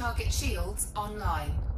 target shields online.